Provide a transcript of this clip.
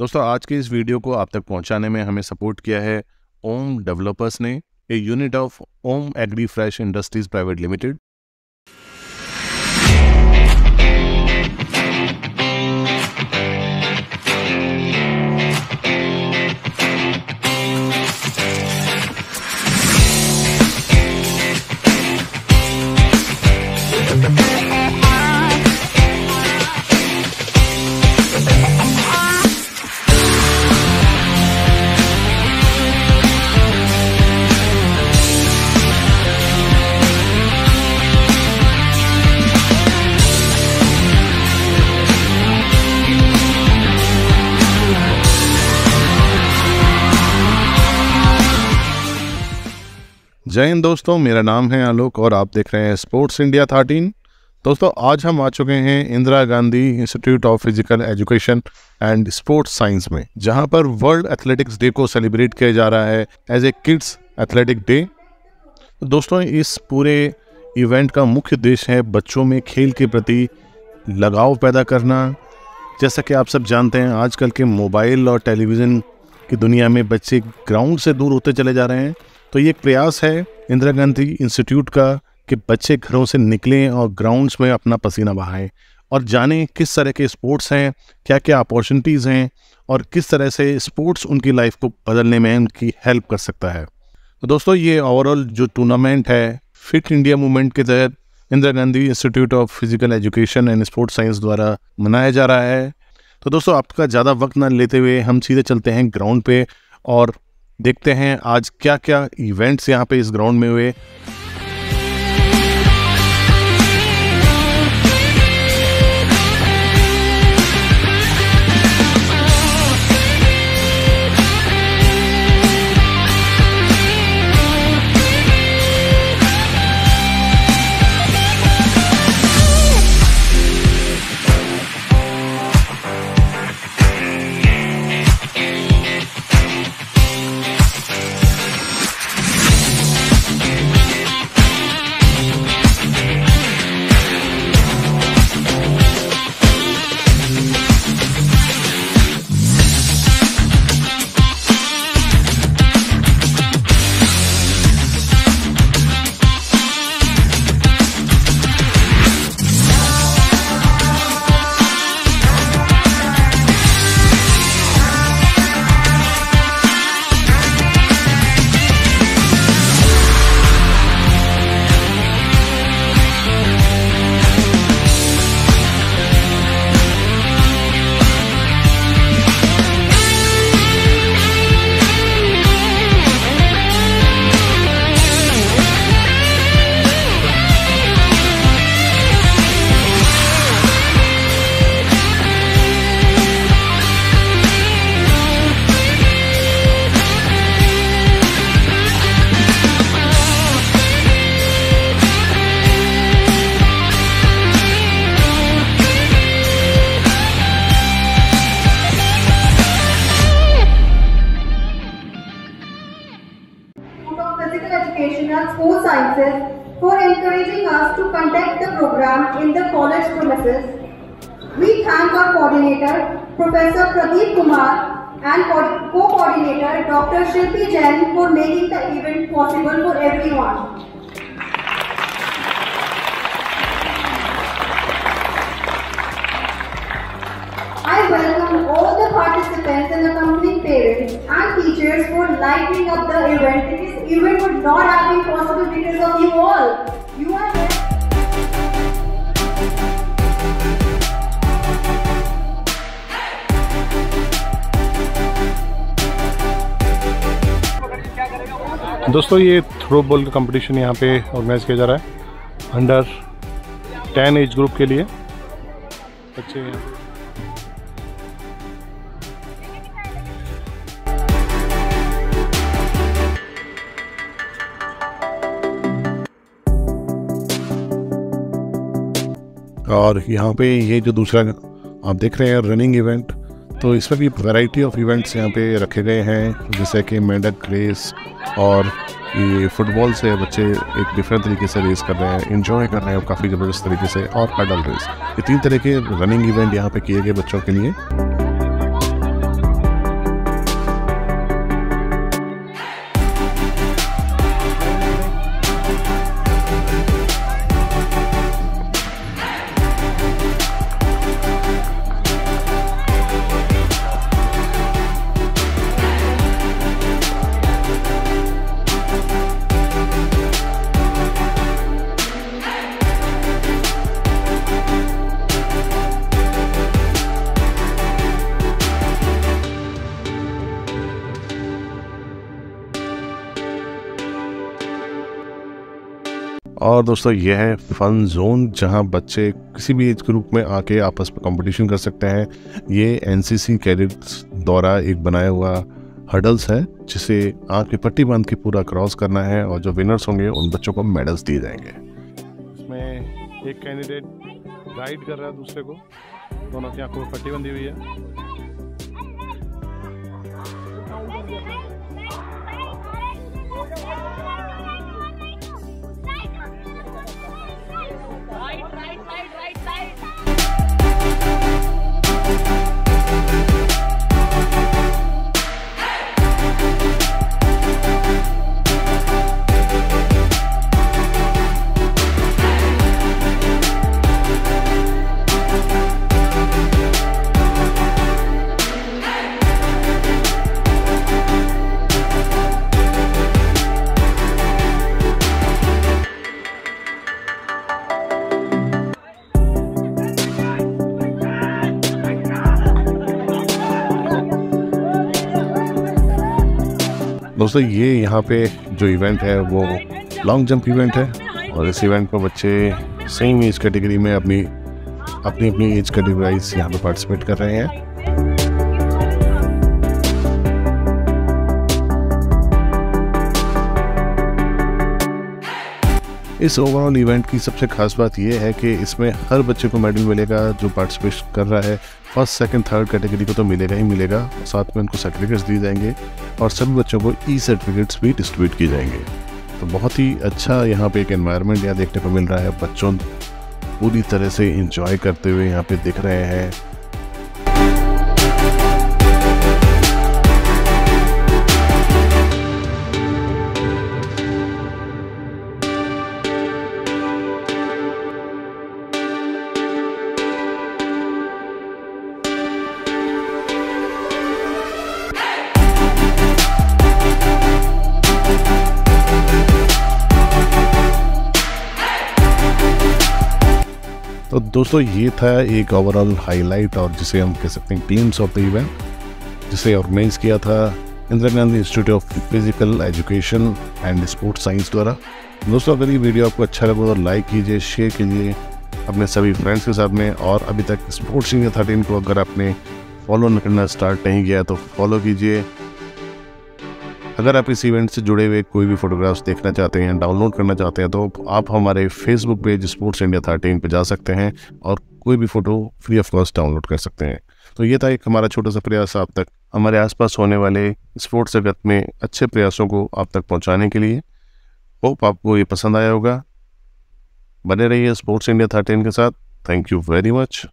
दोस्तों, आज के इस वीडियो को आप तक पहुँचाने में हमें सपोर्ट किया है ओम डेवलपर्स ने A unit of Om agri fresh industries private limited. जय हिंद दोस्तों, मेरा नाम है आलोक और आप देख रहे हैं स्पोर्ट्स इंडिया थर्टीन। दोस्तों, आज हम आ चुके हैं Indira Gandhi institute of physical education and sports science में, जहाँ पर वर्ल्ड एथलेटिक्स डे को सेलिब्रेट किया जा रहा है as a kids athletic day. दोस्तों, इस पूरे इवेंट का मुख्य उद्देश्य है बच्चों में खेल के प्रति लगाव पैदा करना। जैसा कि आप सब जानते हैं, आजकल के मोबाइल और टेलीविज़न की दुनिया में बच्चे ग्राउंड से दूर होते चले जा रहे हैं। तो ये प्रयास है इंदिरा गांधी इंस्टीट्यूट का कि बच्चे घरों से निकलें और ग्राउंड्स में अपना पसीना बहाएँ और जानें किस तरह के स्पोर्ट्स हैं क्या क्या अपॉर्चुनिटीज़ हैं और किस तरह से स्पोर्ट्स उनकी लाइफ को बदलने में उनकी हेल्प कर सकता है। तो दोस्तों, ये ओवरऑल जो टूर्नामेंट है, फिट इंडिया मूवमेंट के तहत Indira Gandhi institute of physical education and sports science द्वारा मनाया जा रहा है। तो दोस्तों, आपका ज़्यादा वक्त ना लेते हुए हम सीधे चलते हैं ग्राउंड पे और देखते हैं आज क्या क्या इवेंट्स यहाँ पे इस ग्राउंड में हुए। Education and Sports Sciences for encouraging us to conduct the program in the college premises. We thank our coordinator, Professor Pradeep Kumar, and co-coordinator, Dr. Shilpi Jain for making the event possible for everyone. I welcome all the participants and accompanying parents and teachers for lighting up the event. Event would not have been possible because of you all. You are here. दोस्तों ये throw ball का competition यहाँ पे organise किया जा रहा है under ten age group के लिए बच्चे यहाँ पे और यहाँ पे ये जो दूसरा आप देख रहे हैं रनिंग इवेंट तो इसमें भी वैरायटी ऑफ़ इवेंट्स यहाँ पे रखे गए हैं, जैसे कि मेडक रेस और ये फुटबॉल से बच्चे एक डिफरेंट तरीके से रेस कर रहे हैं इन्जॉय कर रहे हैं काफ़ी ज़बरदस्त तरीके से और पैडल रेस ये तीन तरह के रनिंग इवेंट यहाँ पे किए गए बच्चों के लिए। और दोस्तों यह है फन जोन जहाँ बच्चे किसी भी एज ग्रुप में आके आपस में कंपटीशन कर सकते हैं। ये एनसीसी कैडेट्स द्वारा एक बनाया हुआ हडल्स है, जिसे आँख पट्टी बाँध के पूरा क्रॉस करना है और जो विनर्स होंगे, उन बच्चों को मेडल्स दिए जाएँगे। इसमें एक कैंडिडेट गाइड कर रहा है दूसरे को। दोनों की आँखों में पट्टी बंधी हुई है। दोस्तों, ये यहाँ पे जो इवेंट है, वो लॉन्ग जंप इवेंट है और इस इवेंट पर बच्चे सेम एज कैटेगरी में अपनी अपनी अपनी एज कैटेगराइज यहाँ पे पार्टिसिपेट कर रहे हैं। इस ओवरऑल इवेंट की सबसे खास बात यह है कि इसमें हर बच्चे को मेडल मिलेगा जो पार्टिसिपेट कर रहा है। फ़र्स्ट सेकंड थर्ड कैटेगरी को तो मिलेगा ही मिलेगा। साथ में उनको सर्टिफिकेट्स दिए जाएँगे और सभी बच्चों को ई सर्टिफिकेट्स भी डिस्ट्रीब्यूट किए जाएँगे। तो बहुत ही अच्छा यहाँ पे एक एनवायरनमेंट यहाँ देखने को मिल रहा है। बच्चों पूरी तरह से इंजॉय करते हुए यहाँ पे दिख रहे हैं। तो दोस्तों, ये था एक ओवरऑल हाईलाइट और जिसे हम कह सकते हैं टीम्स ऑफ़ द इवेंट जिसे ऑर्गेनाइज किया था Indira Gandhi institute of physical education and sports science द्वारा। दोस्तों, अगर ये वीडियो आपको अच्छा लगा तो लाइक कीजिए शेयर कीजिए अपने सभी फ्रेंड्स के साथ में और अभी तक स्पोर्ट्स इंडिया थर्टीन को अगर आपने फॉलो करना स्टार्ट नहीं किया तो फॉलो कीजिए। अगर आप इस इवेंट से जुड़े हुए कोई भी फोटोग्राफ्स देखना चाहते हैं डाउनलोड करना चाहते हैं तो आप हमारे Facebook page sports India thirteen पर जा सकते हैं और कोई भी photo free of cost download कर सकते हैं। तो ये था एक हमारा छोटा सा प्रयास आप तक, हमारे आसपास होने वाले स्पोर्ट्स जगत में अच्छे प्रयासों को आप तक पहुँचाने के लिए। होप आपको ये पसंद आया होगा। बने रहिए स्पोर्ट्स इंडिया थर्टीन के साथ। Thank you very much